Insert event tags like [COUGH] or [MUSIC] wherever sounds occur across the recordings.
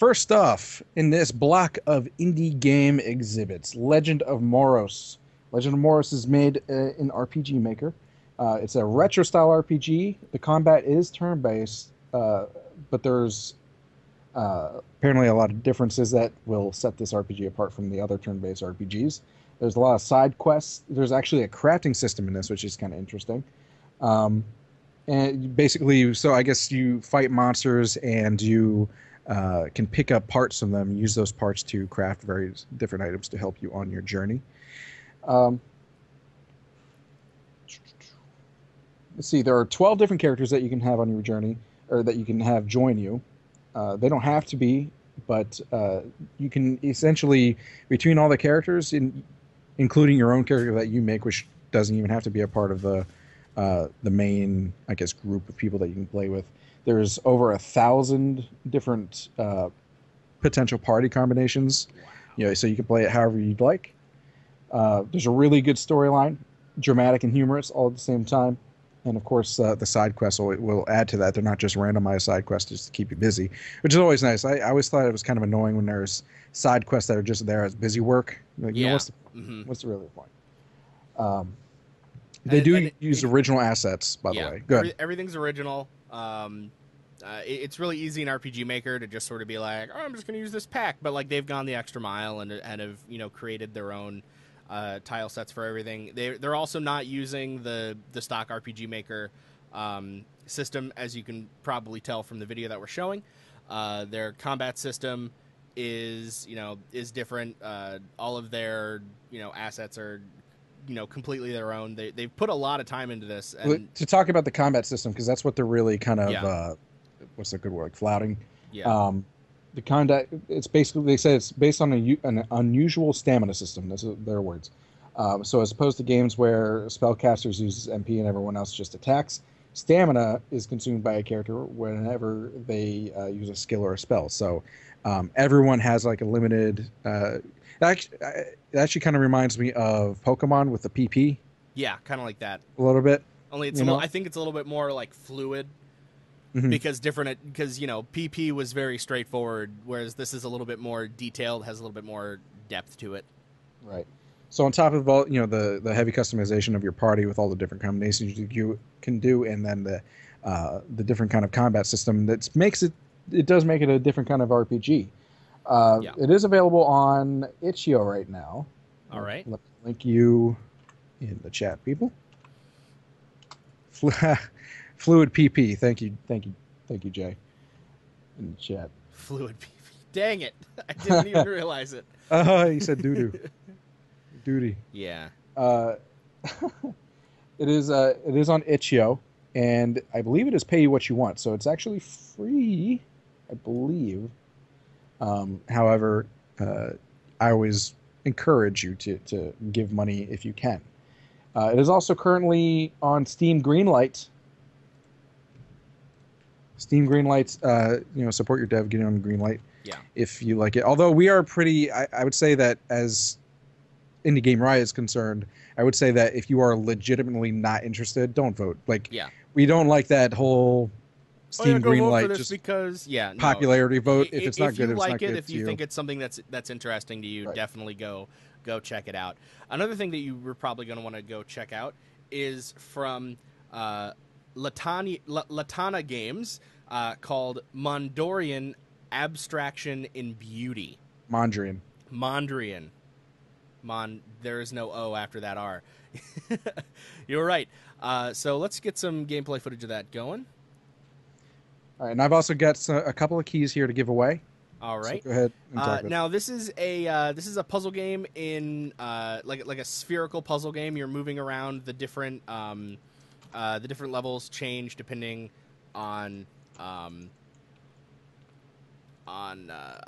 first off, in this block of indie game exhibits, Legend of Moros. Legend of Moros is made uh, in RPG Maker. Uh, it's a retro style RPG. The combat is turn based, uh, but there's uh, apparently a lot of differences that will set this RPG apart from the other turn based RPGs. There's a lot of side quests. There's actually a crafting system in this, which is kind of interesting. Um, and basically, so I guess you fight monsters and you uh, can pick up parts from them, use those parts to craft various different items to help you on your journey. Um, let's see, there are 12 different characters that you can have on your journey, or that you can have join you. Uh, they don't have to be, but uh, you can essentially, between all the characters, in, including your own character that you make, which doesn't even have to be a part of the uh, the main, I guess, group of people that you can play with. There's over a thousand different uh, potential party combinations. You know, so you can play it however you'd like. Uh, there's a really good storyline, dramatic and humorous all at the same time. And of course, uh, the side quests will, will add to that. They're not just randomized side quests just to keep you busy, which is always nice. I, I always thought it was kind of annoying when there's side quests that are just there as busy work. Like, you know, Yeah. what's the, Mhm. what's the really point? Um, they And- do and use it- original assets, by yeah, the way. Good. every- everything's original. Um, uh, it- it's really easy in RPG Maker to just sort of be like, oh, I'm just going to use this pack, but like they've gone the extra mile and and have you know created their own uh, tile sets for everything. They they're also not using the the stock RPG Maker um, system, as you can probably tell from the video that we're showing. Uh, their combat system is you know is different. Uh, all of their you know assets are you know completely their own. They they've put a lot of time into this. And to talk about the combat system, because that's what they're really kind of, Yeah. uh, what's the good word, flouting. yeah, Um, the combat, it's basically, they say it's based on a, an unusual stamina system. That's their words. Um, so as opposed to games where spellcasters uses MP and everyone else just attacks, stamina is consumed by a character whenever they uh, use a skill or a spell. So um, everyone has like a limited. Uh, actually, it actually kind of reminds me of Pokemon with the PP yeah, kind of like that. a little bit. Only it's a little, know? I think it's a little bit more like fluid Mhm. because different because you know PP was very straightforward, whereas this is a little bit more detailed, has a little bit more depth to it. Right. So on top of all, you know, the the heavy customization of your party with all the different combinations you, you can do, and then the uh, the different kind of combat system that makes it it does make it a different kind of RPG. Uh, Yeah. It is available on itch.io right now. All right. Let me link you in the chat, people. [LAUGHS] Fluid PP. Thank you, thank you, thank you, Jay. In the chat. Fluid PP. Dang it! [LAUGHS] I didn't even [LAUGHS] realize it. Oh, he said doo doo. Duty. Yeah. Uh, it is uh, it is on itch.io, and I believe it is pay you what you want. So it's actually free, I believe. Um, however, uh, I always encourage you to to give money if you can. Uh, it is also currently on Steam Greenlight. Steam Greenlight, uh, you know, support your dev, get it on Greenlight Yeah. if you like it. Although we are pretty, I, I would say that as Indie Game Riot is concerned, I would say that if you are legitimately not interested, don't vote. Like, Yeah. we don't like that whole Oh, yeah, Steam go vote for just because yeah, no. popularity vote. I- If it's i- not good, you it's like not it, good if to you you. think it's something that's that's interesting to you, Right. definitely go go check it out. Another thing that you were probably going to want to go check out is from uh, Latani, La- Lantana Games uh, called Mondorian Abstraction in Beauty. Mondrian. Mondrian. Mon. There is no O after that R. [LAUGHS] You're right. Uh, so let's get some gameplay footage of that going. All right, and I've also got a couple of keys here to give away. All right. So go ahead and Uh, now this is a uh, this is a puzzle game in uh, like like a spherical puzzle game. You're moving around the different um, uh, the different levels change depending on um, on uh,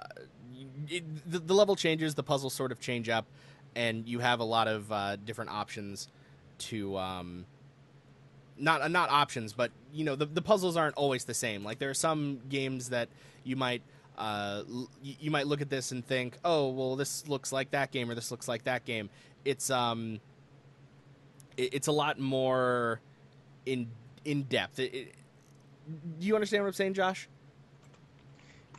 it, the, the level changes. The puzzles sort of change up, and you have a lot of uh, different options to um, not uh, not options, but you know the the puzzles aren't always the same. Like there are some games that you might uh, l- you might look at this and think, oh well, this looks like that game or this looks like that game. It's um, it, it's a lot more in in depth. It, it, do you understand what I'm saying, Josh?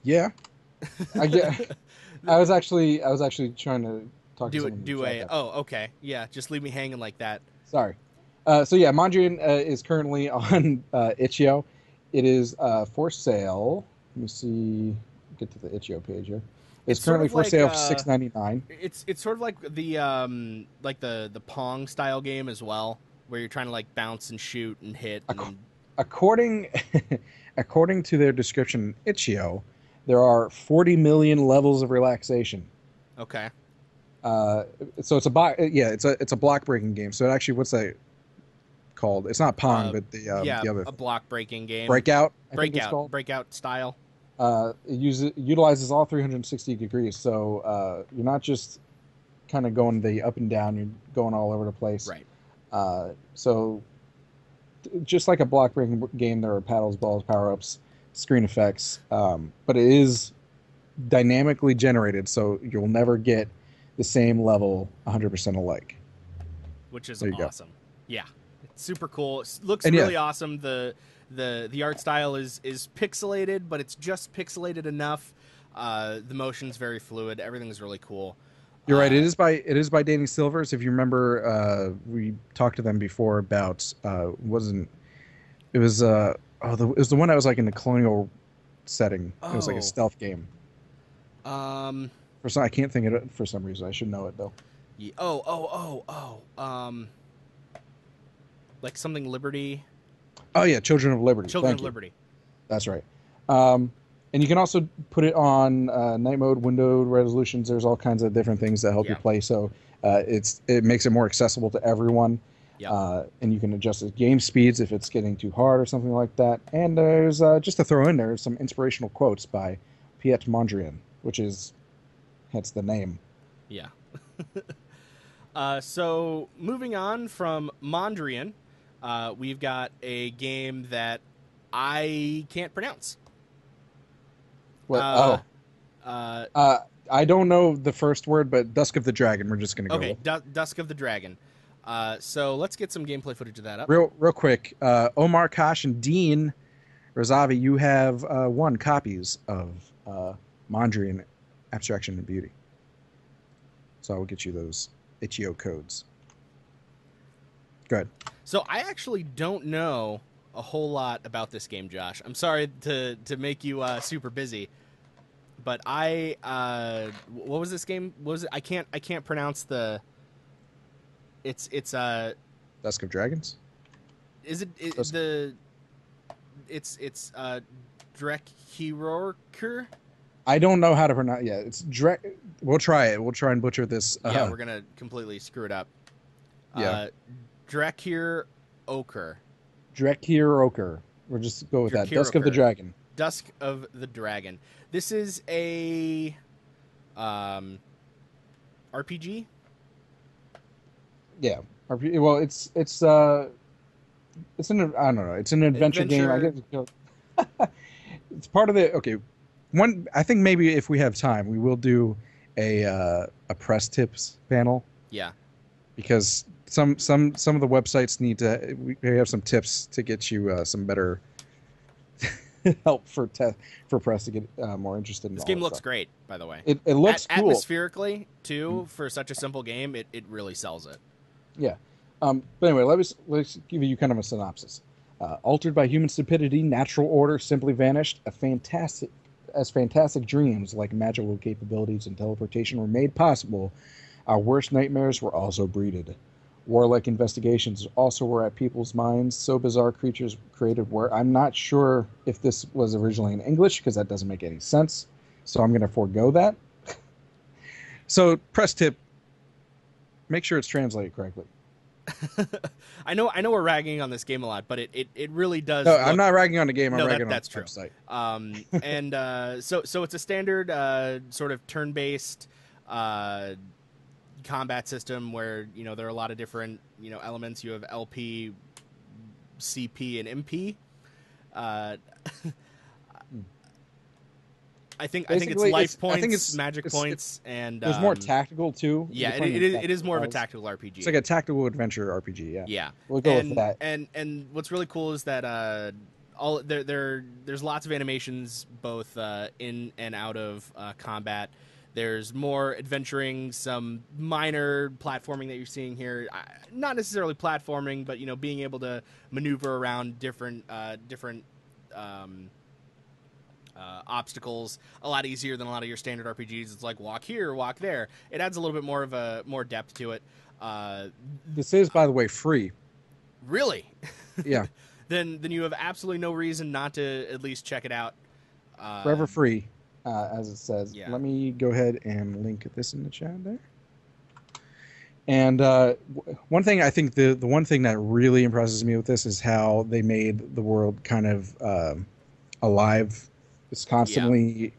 yeah. [LAUGHS] I get. I was actually I was actually trying to talk to do someone it. Do a. Oh, okay. Yeah, just leave me hanging like that. Sorry. Uh, so yeah, Mondrian uh, is currently [LAUGHS] on uh, Itch.io. It is uh, for sale. Let me see. Get to the Itch.io page here. It's, It's currently for like, sale for uh, six ninety nine. It's it's sort of like the um like the the Pong style game as well, where you're trying to like bounce and shoot and hit. And, According [LAUGHS] according to their description, Itch.io, there are forty million levels of relaxation. okay. Uh, so it's a bo- yeah, it's a it's a block breaking game. So it actually, what's that called? It's not Pong, Uh, but the um, yeah, the other a block breaking game. breakout. I think it's breakout breakout style. uh, it uses utilizes all 360 degrees. So uh, you're not just kind of going the up and down. You're going all over the place. Right. Uh, so just like a block breaking game, there are paddles, balls, power ups, screen effects, um, but it is dynamically generated, so you'll never get the same level 100% alike. which is you go. awesome. Yeah, it's super cool. It looks And yeah. really awesome. the the The art style is is pixelated, but it's just pixelated enough. Uh, the motion's very fluid. Everything's really cool. You're right. Uh, It is by it is by Danny Silvers. If you remember, uh, we talked to them before about uh, wasn't it was uh oh the, it was the one that was like in the colonial setting. It was like Oh. a stealth game. Um. For some, I can't think of it for some reason. I should know it though. ye- oh oh oh oh. Um. Like something Liberty, Oh yeah, Children of Liberty. Children Thank of you. Liberty. That's right. Um, and you can also put it on uh, night mode, window resolutions. There's all kinds of different things that help you play. So uh, it's it makes it more accessible to everyone. Yeah. Uh, and you can adjust the game speeds if it's getting too hard or something like that. And there's uh, just to throw in there some inspirational quotes by Piet Mondrian, which is hence the name. Yeah. [LAUGHS] uh, so moving on from Mondrian, uh, we've got a game that I can't pronounce. What? Uh, Uh, oh, uh, I don't know the first word, but Dusk of the Dragon. We're just gonna go. okay. Dusk of the Dragon. Uh, so let's get some gameplay footage of that up. Real, real quick. Uh, Omar Kosh and Dean Rosavi, you have uh, won copies of uh, Mondrian Abstraction and Beauty. So I will get you those itch.io codes. So I actually don't know a whole lot about this game, Josh. I'm sorry to to make you uh, super busy, but I uh, what was this game? What was it? I can't I can't pronounce the. It's it's uh Dusk of Dragons. is it, it Dusk- the it's it's uh Drekhirorker? I don't know how to pronounce. Yeah, it's Drek. We'll try it. We'll try and butcher this. Uh, Yeah, we're gonna completely screw it up. Yeah. Uh, Drekhir Oker. Drekiroker. We'll just go with that. Dusk of the Dragon. Dusk of the Dragon. This is a um, RPG. Yeah. RP Well, it's it's uh, it's an I don't know. It's an adventure, game. I guess [LAUGHS] it's part of the okay. One, I think maybe if we have time, we will do a uh, a press tips panel Yeah, because some some some of the websites need to. We have some tips to get you uh, some better [LAUGHS] help for te- for press to get uh, more interested in this game looks stuff. great. By the way, It it looks At- cool. atmospherically too. For such a simple game, it, it really sells it. Yeah. Um, but anyway, let me let's give you kind of a synopsis. Uh, altered by human stupidity, natural order simply vanished. A fantastic, as fantastic dreams like magical capabilities and teleportation were made possible, our worst nightmares were also breeded. Warlike investigations also were at people's minds. So bizarre creatures created were. I'm not sure if this was originally in English because that doesn't make any sense. So I'm going to forego that. [LAUGHS] so press tip: make sure it's translated correctly. [LAUGHS] I know I know we're ragging on this game a lot, but it, it, it really does. No, look- I'm not ragging on the game. I'm No, that- ragging that's on true. the website. Um, [LAUGHS] and uh, so so it's a standard uh, sort of turn-based uh, combat system where you know there are a lot of different you know elements. You have LP, CP, and MP. Uh, [LAUGHS] I think I think it's life it's- I points, think it's- magic it's- points, and There's more um, tactical too. Yeah, it, it, is, it is more of a tactical tactical RPG. It's like a tactical adventure RPG. Yeah, yeah, we'll go and, with that. And and what's really cool is that uh, all there there there's lots of animations both uh, in and out of uh, combat. There's more adventuring, some minor platforming that you're seeing here. Not necessarily platforming, but you know, being able to maneuver around different uh, different um, uh, obstacles a lot easier than a lot of your standard RPGs. It's like walk here, walk there. It adds a little bit more of a more depth to it. Uh, This is, by the way, free. really, Yeah, [LAUGHS] then then you have absolutely no reason not to at least check it out. Uh, forever free, uh, as it says. yeah. Let me go ahead and link this in the chat there. And uh, one thing I think the the one thing that really impresses me with this is how they made the world kind of um alive. It's constantly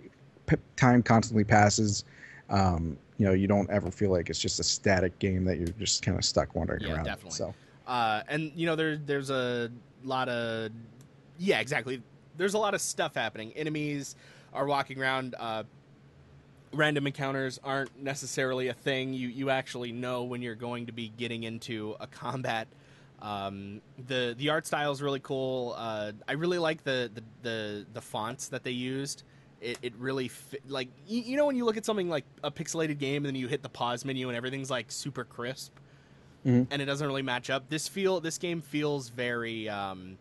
p- time constantly passes. Um, you know, you don't ever feel like it's just a static game that you're just kind of stuck wandering Yeah, around. definitely. So uh, and you know there there's a lot of yeah exactly there's a lot of stuff happening enemies are walking around uh, random encounters aren't necessarily a thing you you actually know when you're going to be getting into a combat um, the the art style is really cool uh, I really like the, the the the fonts that they used it, it really like you, you know when you look at something like a pixelated game and then you hit the pause menu and everything's like super crisp Mhm. and it doesn't really match up. This feel this game feels very um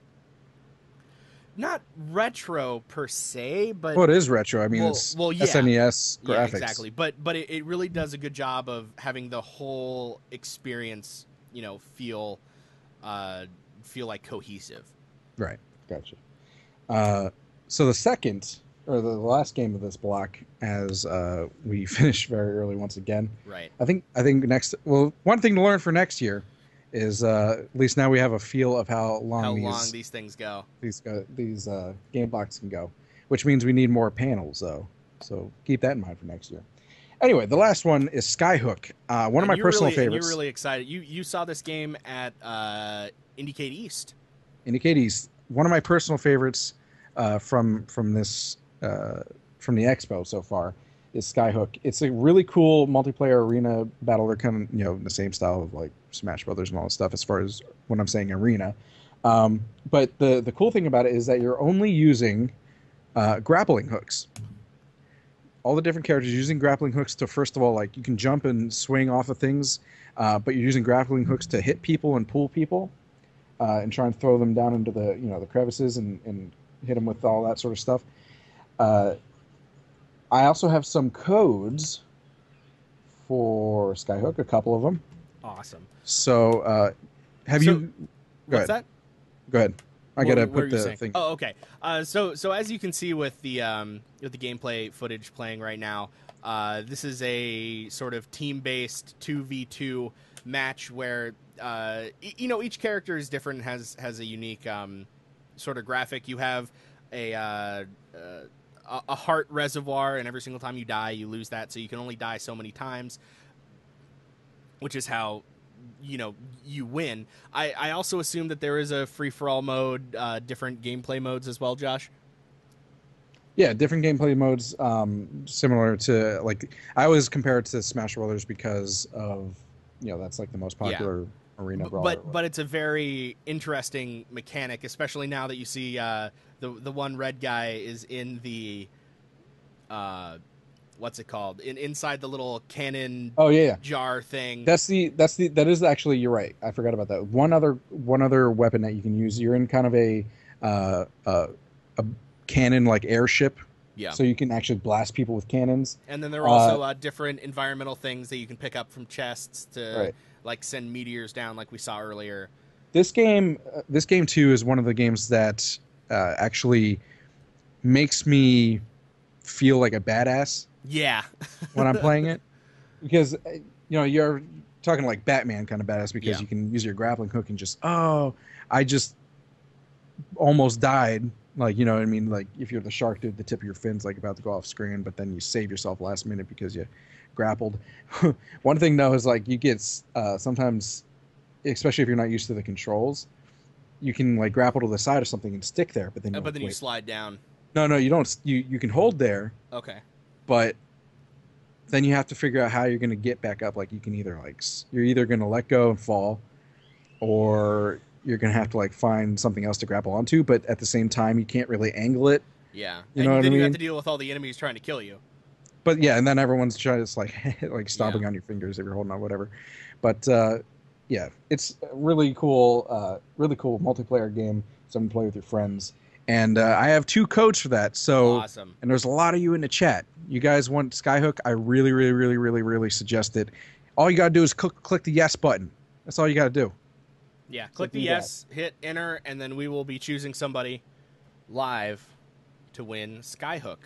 not retro per se, but well, it is retro. I mean, Well- it's well, yeah. SNES graphics. yeah, exactly. But but it, it really does a good job of having the whole experience, you know, feel uh feel like cohesive. Right. Gotcha. Uh, so the second or the last game of this block, as uh, we [LAUGHS] finish very early once again. Right. I think I think next. Well, one thing to learn for next year is uh, at least now we have a feel of how long How these long these things go. these uh, these uh, game blocks can go, which means we need more panels though. So keep that in mind for next year. Anyway, the last one is Skyhook. Uh, one of my personal really, favorites. You're really excited. You you saw this game at uh IndieCade East. IndieCade East. One of my personal favorites uh, from from this uh, from the expo so far is Skyhook. It's a really cool multiplayer arena battle. They're kind of you know in the same style of like Smash Brothers and all that stuff as far as when I'm saying arena. Um, but the the cool thing about it is that you're only using uh, grappling hooks. All the different characters using grappling hooks to first of all like you can jump and swing off of things, uh, but you're using grappling hooks to hit people and pull people uh, and try and throw them down into the you know the crevices and, and hit them with all that sort of stuff. Uh, I also have some codes for Skyhook, a couple of them. Awesome. So uh, have So- you? Go What's ahead. that? Go ahead. I gotta what put you the saying? thing. Oh, okay. Uh, so, so as you can see with the um, with the gameplay footage playing right now, uh, this is a sort of team-based two v two match where uh, you know each character is different, has has a unique um, sort of graphic. You have a uh, uh, a- a heart reservoir, and every single time you die, you lose that. So you can only die so many times, which is how you know you win. I, I also assume that there is a free for all mode, uh, different gameplay modes as well, Josh. Yeah, different gameplay modes, um, similar to like I always compare it to Smash Brothers because of you know that's like the most Yeah. popular arena B- brawler. but but it's a very interesting mechanic, especially now that you see uh, the the one red guy is in the uh, what's it called? In inside the little cannon oh yeah, yeah. jar thing. That's the that's the that is actually you're right. I forgot about that. One other one other weapon that you can use. You're in kind of a uh, uh, a cannon like airship, yeah. so you can actually blast people with cannons. and then there are also uh, different environmental things that you can pick up from chests to Right. like send meteors down, like we saw earlier. This game, uh, this game too, is one of the games that uh, actually makes me feel like a badass Yeah. when I'm playing [LAUGHS] it, because uh, you know you're talking like Batman kind of badass because Yeah. you can use your grappling hook and just oh, I just almost died. Like you know what I mean? Like if you're the shark dude, the tip of your fins like about to go off screen, but then you save yourself last minute because you grappled. [LAUGHS] One thing though is like you get uh, sometimes, especially if you're not used to the controls, you can like grapple to the side of something and stick there, but then Uh, but like, then you wait. slide down. No no you don't you you can hold there Okay. but then you have to figure out how you're going to get back up like you can either like you're either going to let go and fall or you're gonna have to like find something else to grapple onto. But at the same time, you can't really angle it. Yeah, You and know what I then you have mean? to deal with all the enemies trying to kill you. But yeah, and then everyone's trying to like [LAUGHS] like stomping Yeah. on your fingers if you're holding on whatever. But uh, yeah, it's a really cool, uh, really cool multiplayer game. Something to play with your friends. And uh, I have two codes for that. So awesome. and there's a lot of you in the chat. You guys want Skyhook? I really, really, really, really, really suggest it. All you gotta do is click, click the yes button. That's all you gotta do. Yeah, click the do that. yes, hit enter, and then we will be choosing somebody live to win Skyhook.